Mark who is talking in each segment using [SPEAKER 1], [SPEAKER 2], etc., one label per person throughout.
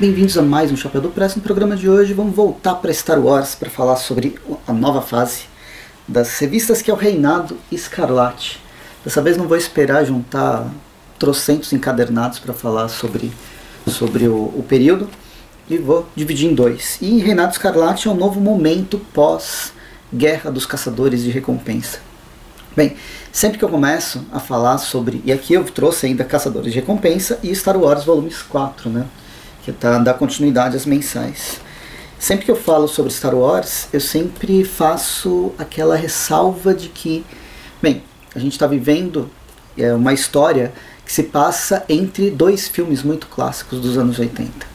[SPEAKER 1] Bem-vindos a mais um Chapéu do Press. No programa de hoje vamos voltar para Star Wars para falar sobre a nova fase das revistas que é o Reinado Escarlate. Dessa vez não vou esperar juntar trocentos encadernados para falar sobre, sobre o, o, período e vou dividir em dois. E Reinado Escarlate é um novo momento pós-Guerra dos Caçadores de Recompensa. Bem, sempre que eu começo a falar sobre, e aqui eu trouxe ainda Caçadores de Recompensa e Star Wars Volumes 4, né? Que tá, dá continuidade às mensais. Sempre que eu falo sobre Star Wars, eu sempre faço aquela ressalva de que, bem, a gente está vivendo é, uma história que se passa entre dois filmes muito clássicos dos anos 80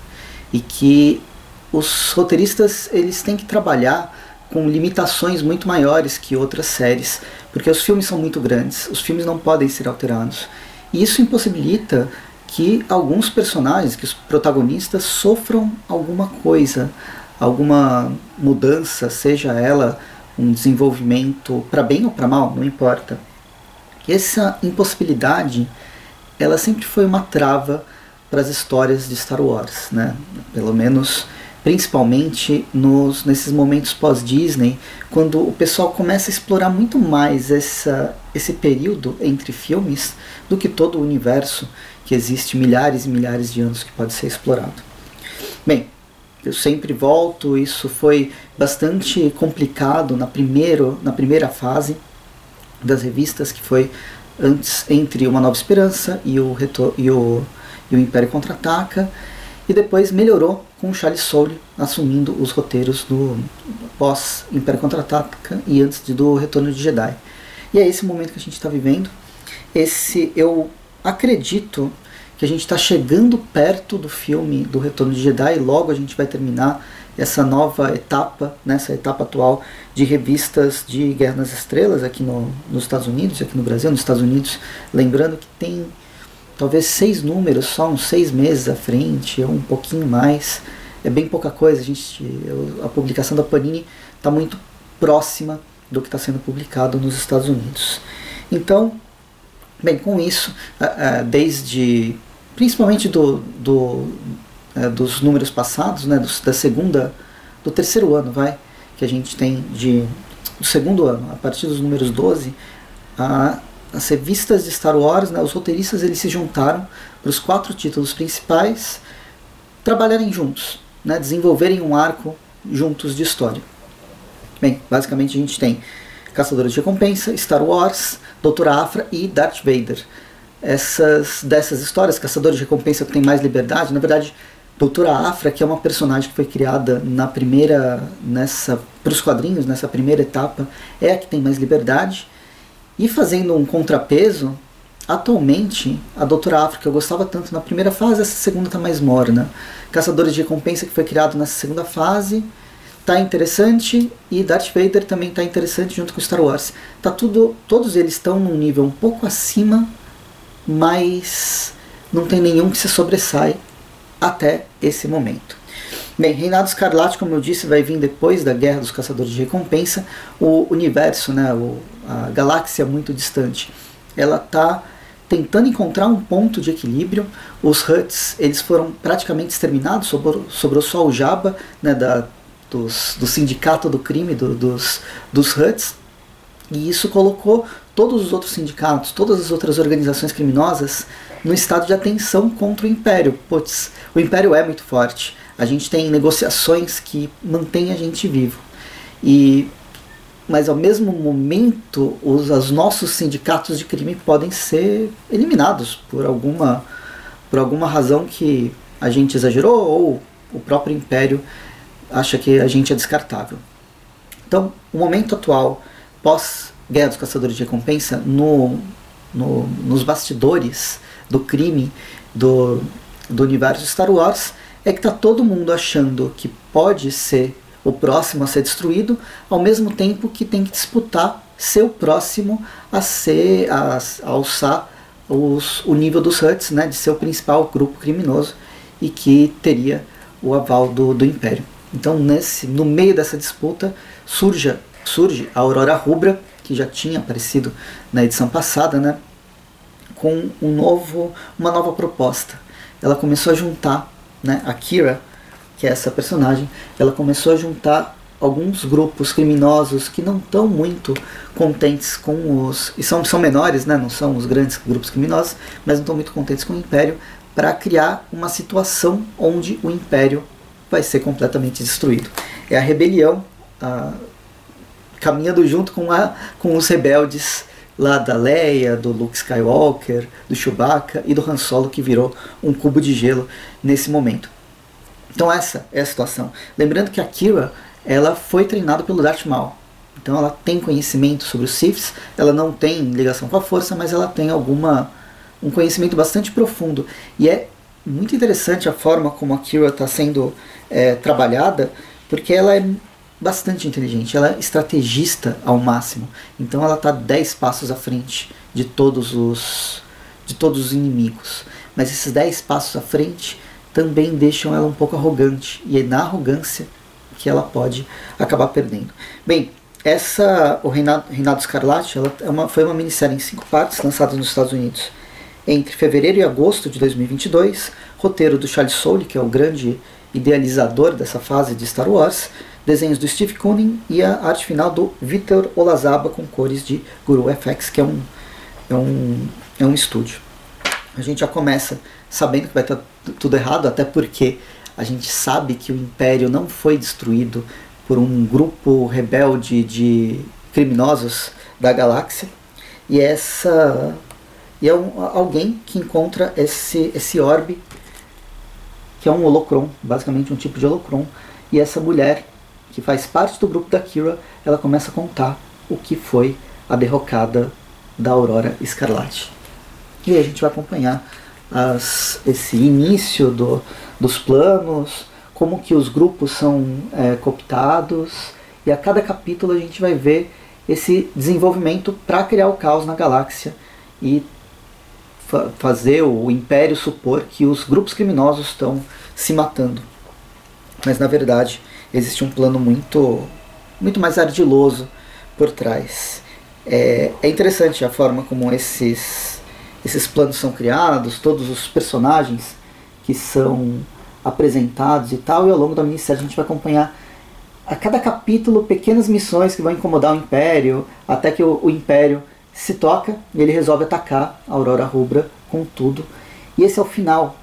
[SPEAKER 1] e que os roteiristas eles têm que trabalhar com limitações muito maiores que outras séries, porque os filmes são muito grandes, os filmes não podem ser alterados. E isso impossibilita que alguns personagens, que os protagonistas sofram alguma coisa, alguma mudança, seja ela um desenvolvimento para bem ou para mal, não importa. E essa impossibilidade, ela sempre foi uma trava para as histórias de Star Wars, né? Pelo menos principalmente nos, nesses momentos pós-Disney, quando o pessoal começa a explorar muito mais essa, esse período entre filmes do que todo o universo que existe milhares e milhares de anos que pode ser explorado. Bem, eu sempre volto, isso foi bastante complicado na, primeiro, na primeira fase das revistas, que foi antes entre Uma Nova Esperança e o, e o, e o Império Contra-Ataca, e depois melhorou com Charles Soule assumindo os roteiros do pós Império Contra-Ataca e antes do Retorno de Jedi. E é esse momento que a gente está vivendo. Esse eu acredito que a gente está chegando perto do filme do Retorno de Jedi e logo a gente vai terminar essa nova etapa, nessa né, etapa atual de revistas de Guerra nas Estrelas aqui no, nos Estados Unidos, aqui no Brasil, nos Estados Unidos, lembrando que tem talvez seis números, só uns seis meses à frente, ou um pouquinho mais, é bem pouca coisa. A, gente, a publicação da Panini está muito próxima do que está sendo publicado nos Estados Unidos. Então, Bem, com isso, desde principalmente do, do é, dos números passados, né, da segunda, do terceiro ano, vai, que a gente tem de do segundo ano, a partir dos números 12, a, as revistas de Star Wars, né, os roteiristas eles se juntaram para os quatro títulos principais trabalharem juntos, né, desenvolverem um arco juntos de história. Bem, basicamente a gente tem Caçadores de Recompensa, Star Wars, Doutora Afra e Darth Vader. Essas dessas histórias, Caçadores de Recompensa que tem mais liberdade, na verdade, Doutora Afra, que é uma personagem que foi criada na primeira nessa para os quadrinhos, nessa primeira etapa, é a que tem mais liberdade. E fazendo um contrapeso, atualmente a Doutora Afra, que eu gostava tanto na primeira fase, essa segunda está mais morna. Caçadores de Recompensa, que foi criado nessa segunda fase, tá interessante e Darth Vader também tá interessante junto com Star Wars. Tá tudo, todos eles estão num nível um pouco acima, mas não tem nenhum que se sobressai até esse momento. Bem, Reinado Escarlate, como eu disse, vai vir depois da Guerra dos Caçadores de Recompensa. O universo, né, o, a galáxia é muito distante, ela está tentando encontrar um ponto de equilíbrio. Os Huts eles foram praticamente exterminados, sobrou, sobrou só o Jabba né, da dos, do sindicato do crime, do, dos, dos HUTs, e isso colocou todos os outros sindicatos, todas as outras organizações criminosas no estado de atenção contra o Império. Putz, o Império é muito forte. A gente tem negociações que mantêm a gente vivo. E mas ao mesmo momento os, os nossos sindicatos de crime podem ser eliminados por alguma por alguma razão que a gente exagerou ou o próprio império acha que a gente é descartável. Então, o momento atual, pós-Guerra dos Caçadores de Recompensa, no, no, nos bastidores do crime do, do universo Star Wars, é que está todo mundo achando que pode ser o próximo a ser destruído, ao mesmo tempo que tem que disputar ser o próximo a ser a, a alçar os, o nível dos Huts, né, de ser o principal grupo criminoso e que teria o aval do, do Império. Então, nesse, no meio dessa disputa, surge, surge a Aurora Rubra, que já tinha aparecido na edição passada, né, com um novo, uma nova proposta. Ela começou a juntar né, a Kira, que é essa personagem, ela começou a juntar alguns grupos criminosos que não estão muito contentes com os. e são, são menores, né, não são os grandes grupos criminosos, mas não estão muito contentes com o Império, para criar uma situação onde o Império vai ser completamente destruído. É a rebelião a, caminhando junto com, a, com os rebeldes lá da Leia, do Luke Skywalker, do Chewbacca e do Han Solo que virou um cubo de gelo nesse momento. Então essa é a situação. Lembrando que a Kira ela foi treinada pelo Darth Maul. Então ela tem conhecimento sobre os Siths, ela não tem ligação com a força, mas ela tem alguma um conhecimento bastante profundo. E é muito interessante a forma como a Kira está sendo é, trabalhada, porque ela é bastante inteligente, ela é estrategista ao máximo. Então ela está 10 passos à frente de todos os de todos os inimigos. Mas esses 10 passos à frente também deixam ela um pouco arrogante, e é na arrogância que ela pode acabar perdendo. Bem, essa o Reinado, Reinado Escarlate ela é uma, foi uma minissérie em cinco partes lançada nos Estados Unidos entre fevereiro e agosto de 2022, roteiro do Charles Soule, que é o grande idealizador dessa fase de Star Wars, desenhos do Steve Koonin e a arte final do Vitor Olazaba com cores de Guru FX, que é um, é um, é um estúdio. A gente já começa sabendo que vai estar tudo errado, até porque a gente sabe que o Império não foi destruído por um grupo rebelde de criminosos da galáxia. E essa e é um, alguém que encontra esse, esse orbe, que é um holocron, basicamente um tipo de holocron. E essa mulher, que faz parte do grupo da Kira, ela começa a contar o que foi a derrocada da Aurora Escarlate. E aí a gente vai acompanhar as, esse início do, dos planos, como que os grupos são é, cooptados, e a cada capítulo a gente vai ver esse desenvolvimento para criar o caos na galáxia e fa fazer o império supor que os grupos criminosos estão se matando. Mas na verdade existe um plano muito, muito mais ardiloso por trás. É, é interessante a forma como esses, esses planos são criados, todos os personagens que são apresentados e tal, e ao longo da minissérie a gente vai acompanhar a cada capítulo pequenas missões que vão incomodar o Império, até que o, o Império se toca e ele resolve atacar a Aurora Rubra com tudo. E esse é o final,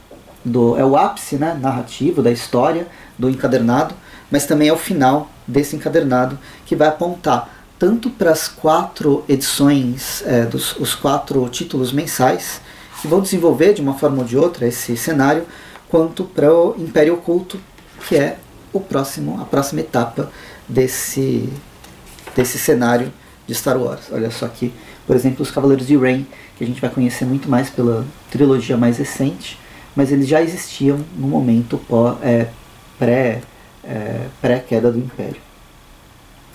[SPEAKER 1] do, é o ápice né, narrativo da história do encadernado, mas também é o final desse encadernado que vai apontar tanto para as quatro edições, é, dos os quatro títulos mensais, que vão desenvolver de uma forma ou de outra esse cenário, quanto para o Império Oculto, que é o próximo, a próxima etapa desse, desse cenário de Star Wars. Olha só aqui, por exemplo, os Cavaleiros de Rain, que a gente vai conhecer muito mais pela trilogia mais recente, mas eles já existiam no momento pó, é, pré, pré-queda do Império.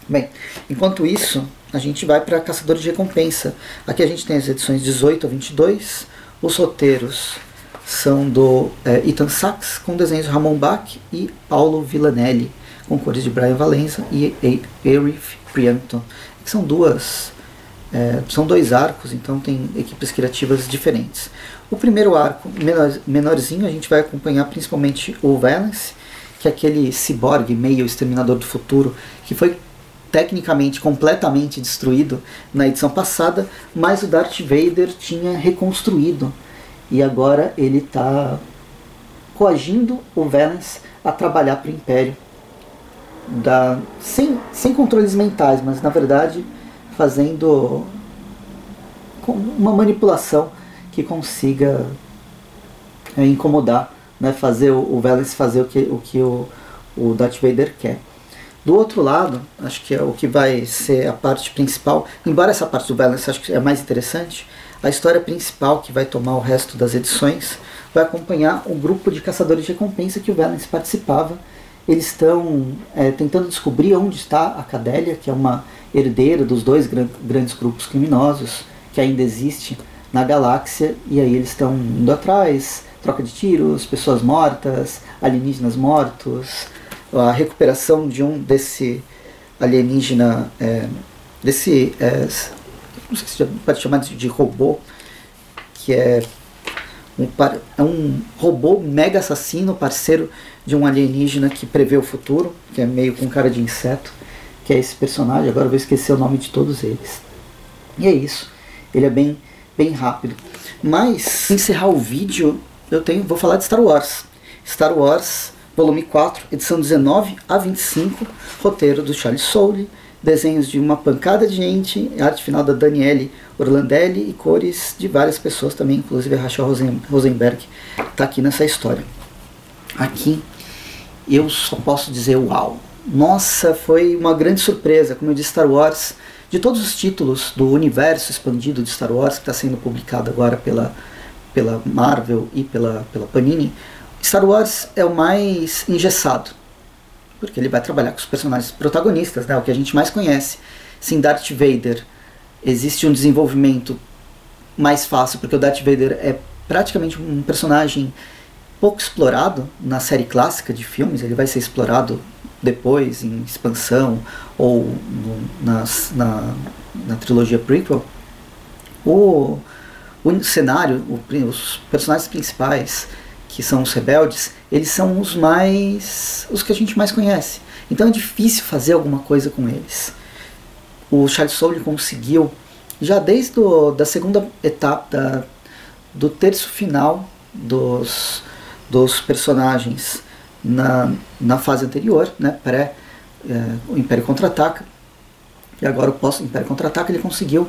[SPEAKER 1] Bem, enquanto isso, a gente vai para Caçadores de Recompensa. Aqui a gente tem as edições 18 a 22, os roteiros são do é, Ethan Sachs, com desenhos de Ramon Bach e Paulo Villanelli, com cores de Brian Valenza e Arif Prianton são duas é, são dois arcos, então tem equipes criativas diferentes. O primeiro arco, menor, menorzinho, a gente vai acompanhar principalmente o Valence, que é aquele ciborgue meio exterminador do futuro, que foi tecnicamente completamente destruído na edição passada, mas o Darth Vader tinha reconstruído. E agora ele está coagindo o Valence a trabalhar para o Império. Da, sem, sem controles mentais, mas na verdade fazendo uma manipulação que consiga é, incomodar, né, fazer o, o fazer o que o, que o, o Darth Vader quer. Do outro lado, acho que é o que vai ser a parte principal, embora essa parte do Valens acho que é mais interessante, a história principal que vai tomar o resto das edições vai acompanhar um grupo de caçadores de recompensa que o Valens participava eles estão é, tentando descobrir onde está a Cadélia, que é uma herdeira dos dois gran grandes grupos criminosos que ainda existe na galáxia, e aí eles estão indo atrás, troca de tiros, pessoas mortas, alienígenas mortos, a recuperação de um desse alienígena, é, desse, é, não sei se pode chamar de robô, que é um, é um robô mega assassino, parceiro de um alienígena que prevê o futuro, que é meio com cara de inseto, que é esse personagem. Agora eu vou esquecer o nome de todos eles. E é isso. Ele é bem, bem rápido. Mas, encerrar o vídeo, eu tenho, vou falar de Star Wars. Star Wars, volume 4, edição 19 a 25, roteiro do Charles Soule, desenhos de uma pancada de gente, arte final da Daniele Orlandelli e cores de várias pessoas também, inclusive a Rachel Rosen, Rosenberg está aqui nessa história. Aqui eu só posso dizer uau. Nossa, foi uma grande surpresa, como eu disse, Star Wars, de todos os títulos do universo expandido de Star Wars que está sendo publicado agora pela, pela Marvel e pela, pela Panini, Star Wars é o mais engessado porque ele vai trabalhar com os personagens protagonistas, né, o que a gente mais conhece. Sim, Darth Vader existe um desenvolvimento mais fácil, porque o Darth Vader é praticamente um personagem pouco explorado na série clássica de filmes, ele vai ser explorado depois em expansão ou no, nas, na, na trilogia prequel. O, o cenário, os personagens principais que são os rebeldes, eles são os mais. os que a gente mais conhece. Então é difícil fazer alguma coisa com eles. O Charles Soule conseguiu, já desde o, da segunda etapa, da, do terço final dos, dos personagens na, na fase anterior, né, pré é, o Império Contra-Ataca, e agora o pós-Império Contra-Ataca, ele conseguiu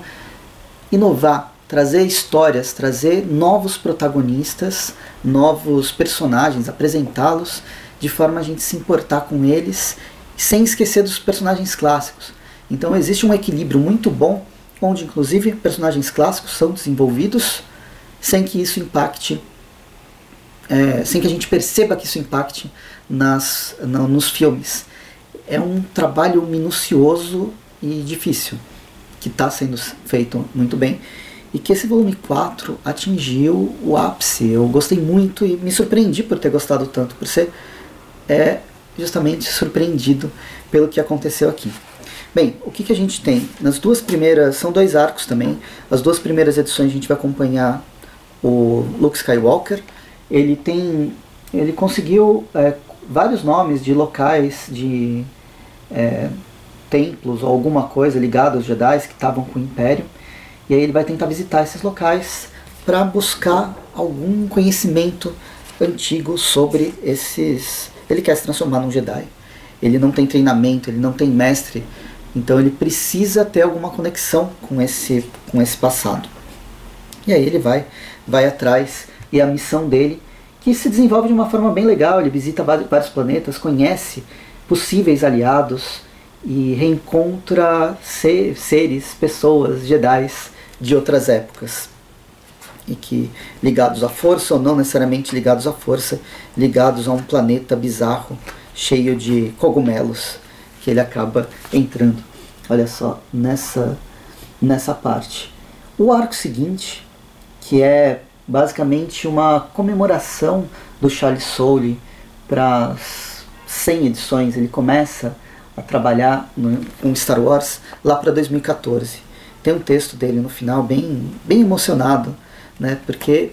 [SPEAKER 1] inovar trazer histórias, trazer novos protagonistas, novos personagens, apresentá-los de forma a gente se importar com eles, sem esquecer dos personagens clássicos. Então existe um equilíbrio muito bom, onde inclusive personagens clássicos são desenvolvidos sem que isso impacte, é, sem que a gente perceba que isso impacte nas, no, nos filmes. É um trabalho minucioso e difícil, que está sendo feito muito bem e que esse volume 4 atingiu o ápice. Eu gostei muito e me surpreendi por ter gostado tanto, por ser é, justamente surpreendido pelo que aconteceu aqui. Bem, o que, que a gente tem? Nas duas primeiras, são dois arcos também, as duas primeiras edições a gente vai acompanhar o Luke Skywalker, ele tem, ele conseguiu é, vários nomes de locais, de é, templos ou alguma coisa ligada aos Jedi que estavam com o Império, e aí ele vai tentar visitar esses locais para buscar algum conhecimento antigo sobre esses. Ele quer se transformar num Jedi. Ele não tem treinamento, ele não tem mestre, então ele precisa ter alguma conexão com esse, com esse passado. E aí ele vai, vai atrás e a missão dele que se desenvolve de uma forma bem legal. Ele visita vários planetas, conhece possíveis aliados e reencontra seres, pessoas, Jedi's de outras épocas e que ligados à força ou não necessariamente ligados à força, ligados a um planeta bizarro cheio de cogumelos que ele acaba entrando. Olha só nessa nessa parte. O arco seguinte, que é basicamente uma comemoração do Charles Soule para 100 edições, ele começa a trabalhar no, com Star Wars lá para 2014 tem um texto dele no final bem, bem emocionado, né? Porque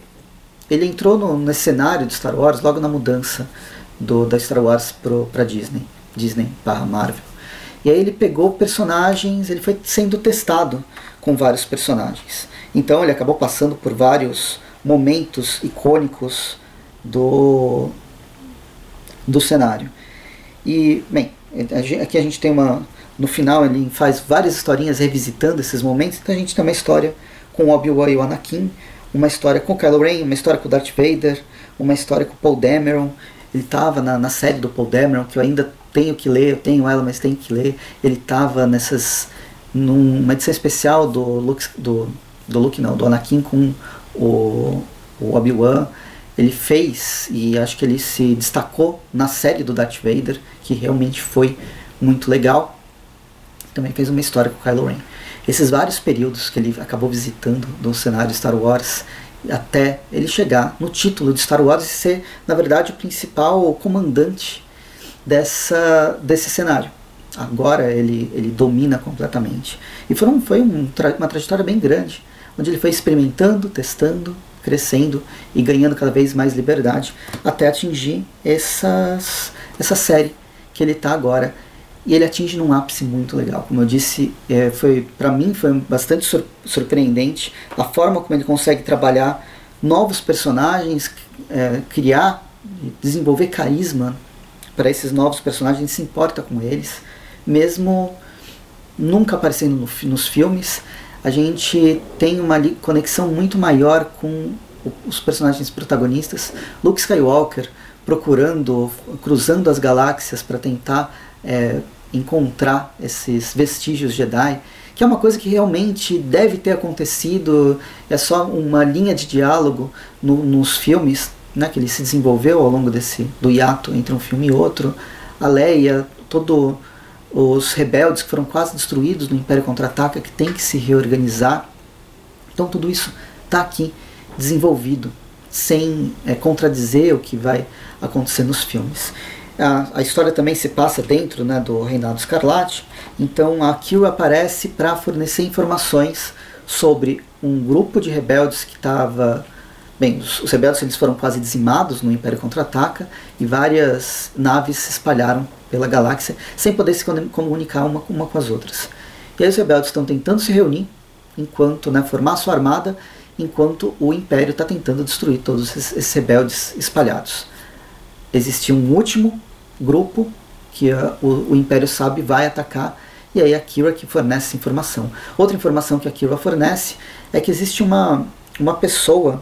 [SPEAKER 1] ele entrou no, nesse cenário de Star Wars logo na mudança do, da Star Wars para Disney, Disney barra Marvel. E aí ele pegou personagens, ele foi sendo testado com vários personagens. Então ele acabou passando por vários momentos icônicos do, do cenário. E, bem, aqui a gente tem uma, no final ele faz várias historinhas revisitando esses momentos. Então a gente tem uma história com Obi-Wan e o Anakin, uma história com Kylo Ren, uma história com Darth Vader, uma história com Paul Dameron. Ele estava na, na, série do Paul Dameron, que eu ainda tenho que ler, eu tenho ela, mas tenho que ler. Ele estava nessas numa edição especial do Luke, do, do Luke não, do Anakin com o, o Obi-Wan. Ele fez e acho que ele se destacou na série do Darth Vader, que realmente foi muito legal também fez uma história com Kylo Ren. Esses vários períodos que ele acabou visitando no cenário Star Wars até ele chegar no título de Star Wars e ser, na verdade, o principal comandante dessa, desse cenário. Agora ele, ele domina completamente. E foram, foi um, uma trajetória bem grande, onde ele foi experimentando, testando, crescendo e ganhando cada vez mais liberdade até atingir essas, essa série que ele está agora. E ele atinge num ápice muito legal. Como eu disse, é, foi para mim foi bastante sur surpreendente a forma como ele consegue trabalhar novos personagens, é, criar, desenvolver carisma para esses novos personagens, se importa com eles, mesmo nunca aparecendo no, nos filmes, a gente tem uma conexão muito maior com os personagens protagonistas. Luke Skywalker procurando, cruzando as galáxias para tentar é, encontrar esses vestígios Jedi, que é uma coisa que realmente deve ter acontecido, é só uma linha de diálogo no, nos filmes, né, que ele se desenvolveu ao longo desse do hiato entre um filme e outro. A Leia, todo os rebeldes que foram quase destruídos no Império Contra-Ataca, que tem que se reorganizar. Então tudo isso está aqui desenvolvido, sem é, contradizer o que vai acontecer nos filmes. A, a, história também se passa dentro né, do Reinado Escarlate, então a Kill aparece para fornecer informações sobre um grupo de rebeldes que estava Bem, os, os rebeldes eles foram quase dizimados no Império Contra-Ataca e várias naves se espalharam pela galáxia sem poder se comunicar uma, uma com as outras. E aí os rebeldes estão tentando se reunir, enquanto, né, formar sua armada, enquanto o Império está tentando destruir todos esses, esses, rebeldes espalhados. Existe um último grupo que uh, o, o, Império sabe vai atacar, e aí a Kira que fornece informação. Outra informação que a Kira fornece é que existe uma, uma pessoa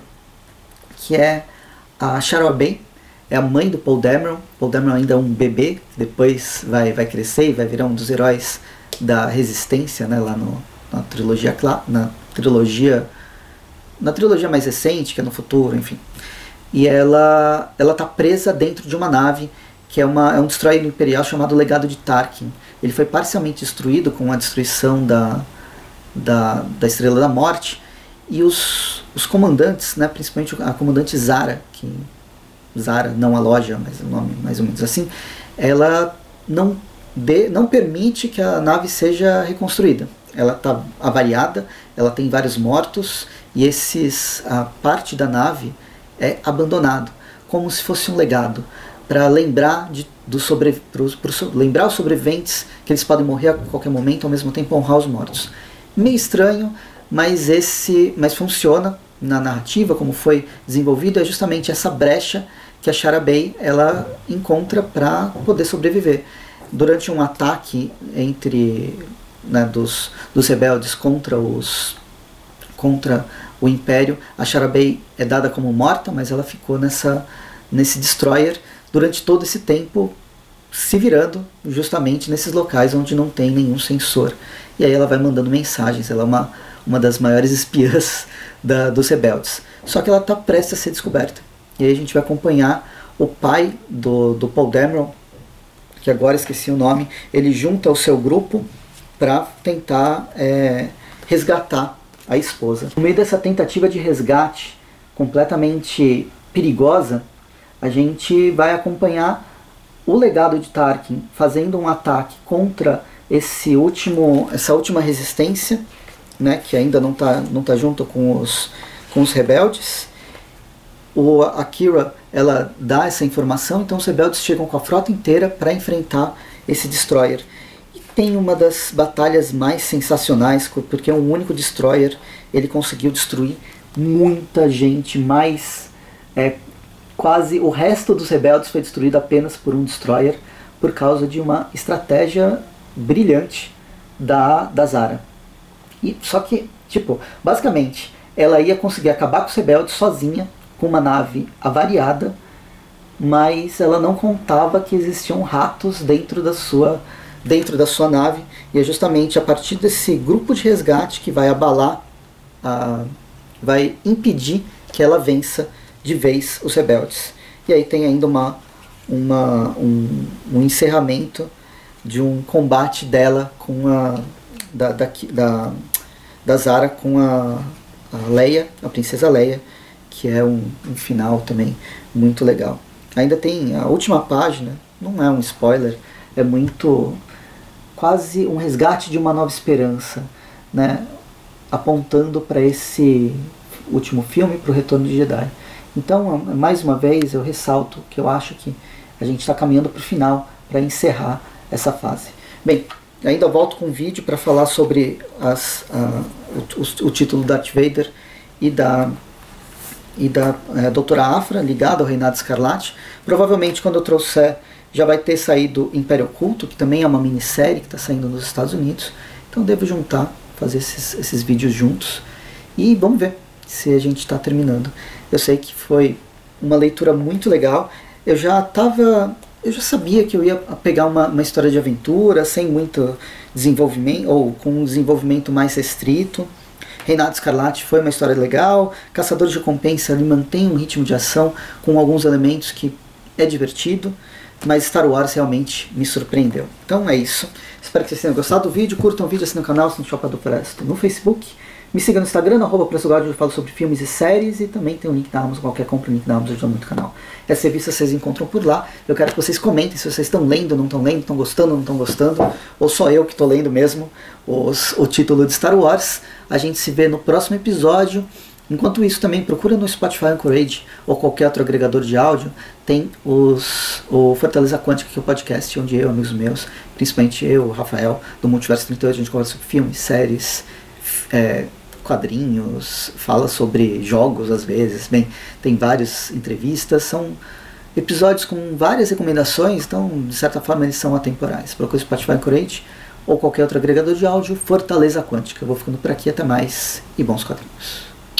[SPEAKER 1] que é a Sharon é a mãe do Paul Dameron. Paul Dameron ainda é um bebê, depois vai, vai crescer e vai virar um dos heróis da resistência, né, lá no, na trilogia na trilogia na trilogia mais recente, que é no futuro, enfim. E ela ela tá presa dentro de uma nave que é, uma, é um destroyer imperial chamado Legado de Tarkin. Ele foi parcialmente destruído com a destruição da, da, da Estrela da Morte e os, os comandantes, né, principalmente a comandante Zara, que Zara, não a loja, mas o nome mais ou menos assim, ela não, de, não permite que a nave seja reconstruída. Ela está avariada, ela tem vários mortos e esses, a parte da nave é abandonado, como se fosse um legado para lembrar de, do sobre, pro, pro, lembrar os sobreviventes que eles podem morrer a qualquer momento, ao mesmo tempo honrar os mortos. Meio estranho, mas esse, mas funciona na narrativa como foi desenvolvido é justamente essa brecha que a Sharabei ela encontra para poder sobreviver. Durante um ataque entre né, dos, dos rebeldes contra os contra o Império, a Sharabei é dada como morta, mas ela ficou nessa nesse destroyer durante todo esse tempo se virando justamente nesses locais onde não tem nenhum sensor. E aí ela vai mandando mensagens, ela é uma, uma das maiores espiãs da, dos rebeldes. Só que ela está prestes a ser descoberta. E aí a gente vai acompanhar o pai do, do Paul Dameron, que agora esqueci o nome, ele junta o seu grupo para tentar é, resgatar a esposa. No meio dessa tentativa de resgate completamente perigosa, a gente vai acompanhar o legado de Tarkin fazendo um ataque contra esse último, essa última resistência, né, que ainda não está não tá junto com os, com os rebeldes, o Akira ela dá essa informação, então os rebeldes chegam com a frota inteira para enfrentar esse destroyer. Tem uma das batalhas mais sensacionais, porque é um único destroyer, ele conseguiu destruir muita gente, mais é, quase o resto dos rebeldes foi destruído apenas por um destroyer por causa de uma estratégia brilhante da, da Zara. E, só que, tipo, basicamente, ela ia conseguir acabar com os rebeldes sozinha, com uma nave avariada, mas ela não contava que existiam ratos dentro da sua dentro da sua nave e é justamente a partir desse grupo de resgate que vai abalar a, vai impedir que ela vença de vez os rebeldes e aí tem ainda uma, uma um, um encerramento de um combate dela com a da, da, da, da Zara com a, a Leia, a princesa Leia que é um, um final também muito legal. Ainda tem a última página, não é um spoiler, é muito quase um resgate de uma nova esperança, né? apontando para esse último filme para o Retorno de Jedi. Então, mais uma vez, eu ressalto que eu acho que a gente está caminhando para o final para encerrar essa fase. Bem, ainda volto com um vídeo para falar sobre as, uh, o, o, título Darth Vader e da e da é, Doutora Afra ligada ao Reinado Escarlate. Provavelmente quando eu trouxer já vai ter saído Império Oculto, que também é uma minissérie que está saindo nos Estados Unidos. Então devo juntar, fazer esses, esses vídeos juntos e vamos ver se a gente está terminando. Eu sei que foi uma leitura muito legal. Eu já estava eu já sabia que eu ia pegar uma, uma história de aventura sem muito desenvolvimento ou com um desenvolvimento mais restrito. Reinado Escarlate foi uma história legal. Caçador de Recompensa ele mantém um ritmo de ação com alguns elementos que é divertido. Mas Star Wars realmente me surpreendeu. Então é isso. Espero que vocês tenham gostado do vídeo. Curtam o vídeo, assinem o canal, se não Shopping do Presto no Facebook. Me siga no Instagram, arroba PreçoGuard, eu falo sobre filmes e séries e também tem um link da Amazon, qualquer compra o link da Amazon ajuda muito o canal. Essas revistas vocês encontram por lá. Eu quero que vocês comentem se vocês estão lendo, não estão lendo, estão gostando, não estão gostando, ou só eu que estou lendo mesmo os, o título de Star Wars. A gente se vê no próximo episódio. Enquanto isso, também procura no Spotify Anchorage ou qualquer outro agregador de áudio, tem os, o Fortaleza Quântica, que é o podcast onde eu, amigos meus, principalmente eu, o Rafael, do Multiverso 38, a gente conversa sobre filmes, séries, é, quadrinhos, fala sobre jogos às vezes. Bem, tem várias entrevistas, são episódios com várias recomendações, então de certa forma eles são atemporais. Procure Spotify Encourage ou qualquer outro agregador de áudio, Fortaleza Quântica. Eu vou ficando por aqui, até mais e bons quadrinhos.